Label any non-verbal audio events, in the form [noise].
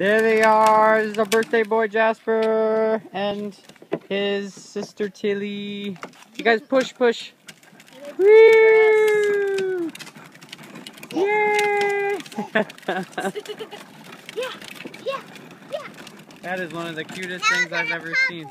There they are. This is our birthday boy Jasper and his sister Tilly. You guys push, push. Woo! [laughs] Yay! yeah, yeah, yeah. that is one of the cutest things I've ever seen.